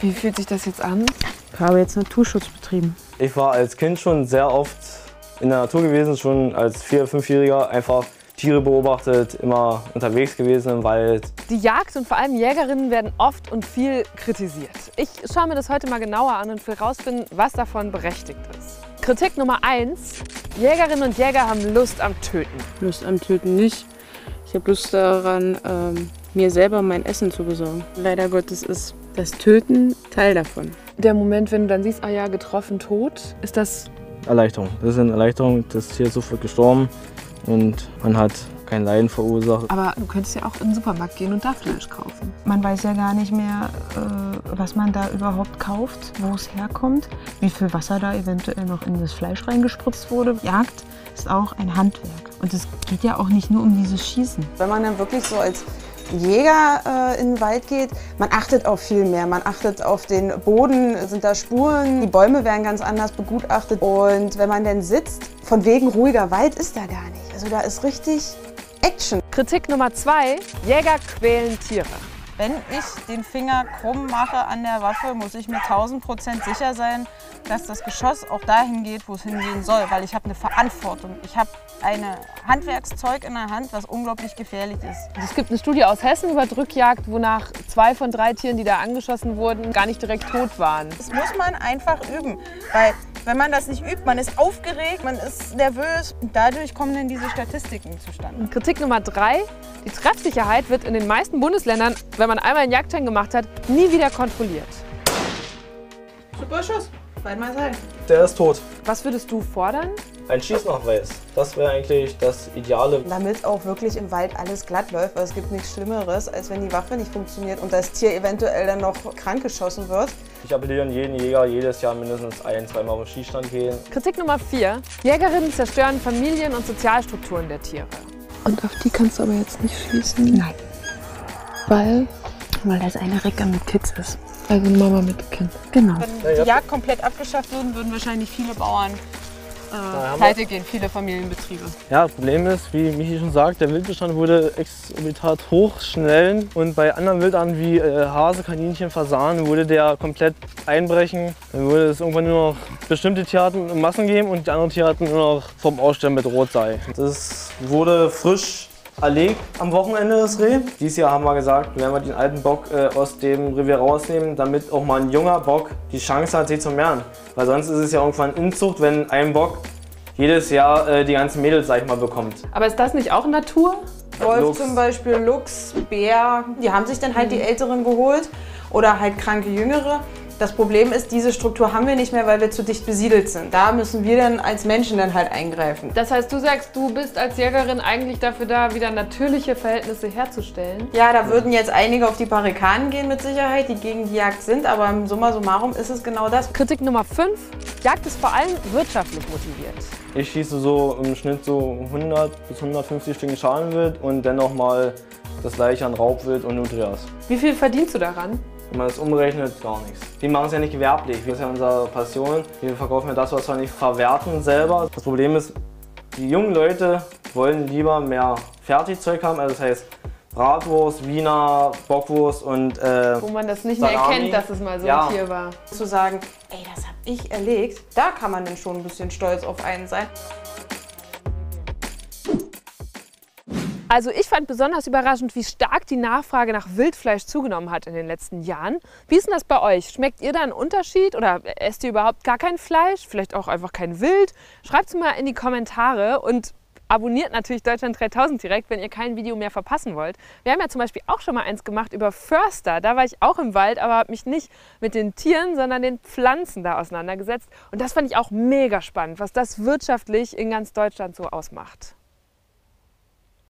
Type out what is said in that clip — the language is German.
Wie fühlt sich das jetzt an? Ich habe jetzt Naturschutz betrieben. Ich war als Kind schon sehr oft in der Natur gewesen, schon als Vier-, Fünfjähriger einfach Tiere beobachtet, immer unterwegs gewesen im Wald. Die Jagd und vor allem Jägerinnen werden oft und viel kritisiert. Ich schaue mir das heute mal genauer an und will herausfinden, was davon berechtigt ist. Kritik Nummer 1. Jägerinnen und Jäger haben Lust am Töten. Lust am Töten nicht. Ich habe Lust daran, ähm, mir selber mein Essen zu besorgen. Leider Gottes ist das Töten Teil davon. Der Moment, wenn du dann siehst, ah ja, getroffen, tot, ist das Erleichterung. Das ist eine Erleichterung, das Tier ist sofort gestorben und man hat kein Leiden verursacht. Aber du könntest ja auch in den Supermarkt gehen und da Fleisch kaufen. Man weiß ja gar nicht mehr, äh, was man da überhaupt kauft, wo es herkommt, wie viel Wasser da eventuell noch in das Fleisch reingespritzt wurde. Jagd ist auch ein Handwerk. Und es geht ja auch nicht nur um dieses Schießen. Wenn man dann wirklich so als Jäger äh, in den Wald geht, man achtet auf viel mehr. Man achtet auf den Boden, sind da Spuren, die Bäume werden ganz anders begutachtet. Und wenn man dann sitzt, von wegen ruhiger Wald ist da gar nicht. Also da ist richtig Action. Kritik Nummer 2. Jäger quälen Tiere. Wenn ich den Finger krumm mache an der Waffe, muss ich mir 1000 Prozent sicher sein, dass das Geschoss auch dahin geht, wo es hingehen soll, weil ich habe eine Verantwortung. Ich habe ein Handwerkszeug in der Hand, was unglaublich gefährlich ist. Es gibt eine Studie aus Hessen über Drückjagd, wonach zwei von drei Tieren, die da angeschossen wurden, gar nicht direkt tot waren. Das muss man einfach üben, weil wenn man das nicht übt, man ist aufgeregt, man ist nervös und dadurch kommen dann diese Statistiken zustande. Kritik Nummer drei. Die Treffsicherheit wird in den meisten Bundesländern, wenn man einmal einen Jagdschein gemacht hat, nie wieder kontrolliert. Super Schuss, zweimal sein. Der ist tot. Was würdest du fordern? Ein Schießnachweis. Das wäre eigentlich das Ideale. Damit auch wirklich im Wald alles glatt läuft, weil es gibt nichts Schlimmeres, als wenn die Waffe nicht funktioniert und das Tier eventuell dann noch krank geschossen wird. Ich appelliere an jeden Jäger, jedes Jahr mindestens ein, zweimal auf den Schießstand gehen. Kritik Nummer vier. Jägerinnen zerstören Familien- und Sozialstrukturen der Tiere. Und auf die kannst du aber jetzt nicht schießen? Nein. Weil, Weil das eine Recke mit Kids ist. also Mama mit Kind. Genau. Wenn die Jagd komplett abgeschafft würden, würden wahrscheinlich viele Bauern äh, haben pleite gehen, viele Familienbetriebe. Ja, Problem ist, wie Michi schon sagt, der Wildbestand wurde exorbitant hoch, schnell und bei anderen Wildarten wie äh, Hase, Kaninchen, Fasan würde der komplett einbrechen. Dann würde es irgendwann nur noch bestimmte Tierarten in Massen geben und die anderen Tierarten nur noch vom Aussterben bedroht sein. Das wurde frisch erlegt am Wochenende das Reh. Dieses Jahr haben wir gesagt, werden wir den alten Bock äh, aus dem Revier rausnehmen, damit auch mal ein junger Bock die Chance hat, sich zu mehren. Weil sonst ist es ja irgendwann Inzucht, wenn ein Bock jedes Jahr äh, die ganzen Mädels, sag ich mal, bekommt. Aber ist das nicht auch Natur? Wolf Luchs. zum Beispiel, Luchs, Bär, die haben sich dann halt die Älteren geholt oder halt kranke Jüngere. Das Problem ist, diese Struktur haben wir nicht mehr, weil wir zu dicht besiedelt sind. Da müssen wir dann als Menschen dann halt eingreifen. Das heißt, du sagst, du bist als Jägerin eigentlich dafür da, wieder natürliche Verhältnisse herzustellen. Ja, da würden jetzt einige auf die Barrikaden gehen mit Sicherheit, die gegen die Jagd sind, aber im Summa summarum ist es genau das. Kritik Nummer 5. Jagd ist vor allem wirtschaftlich motiviert. Ich schieße so im Schnitt so 100 bis 150 Stück Schalenwild und dann noch mal das gleiche an Raubwild und Nutrias. Wie viel verdienst du daran? Wenn man das umrechnet, gar nichts. Wir machen es ja nicht gewerblich, das ist ja unsere Passion. Wir verkaufen ja das, was wir nicht verwerten selber. Das Problem ist, die jungen Leute wollen lieber mehr Fertigzeug haben, also das heißt Bratwurst, Wiener, Bockwurst und äh, Wo man das nicht mehr Salami. erkennt, dass es mal so Ja. ein Tier war. Zu sagen, ey, das hab ich erlegt, da kann man dann schon ein bisschen stolz auf einen sein. Also ich fand besonders überraschend, wie stark die Nachfrage nach Wildfleisch zugenommen hat in den letzten Jahren. Wie ist denn das bei euch? Schmeckt ihr da einen Unterschied oder esst ihr überhaupt gar kein Fleisch? Vielleicht auch einfach kein Wild? Schreibt es mal in die Kommentare und abonniert natürlich Deutschland 3000 direkt, wenn ihr kein Video mehr verpassen wollt. Wir haben ja zum Beispiel auch schon mal eins gemacht über Förster. Da war ich auch im Wald, aber habe mich nicht mit den Tieren, sondern den Pflanzen da auseinandergesetzt. Und das fand ich auch mega spannend, was das wirtschaftlich in ganz Deutschland so ausmacht.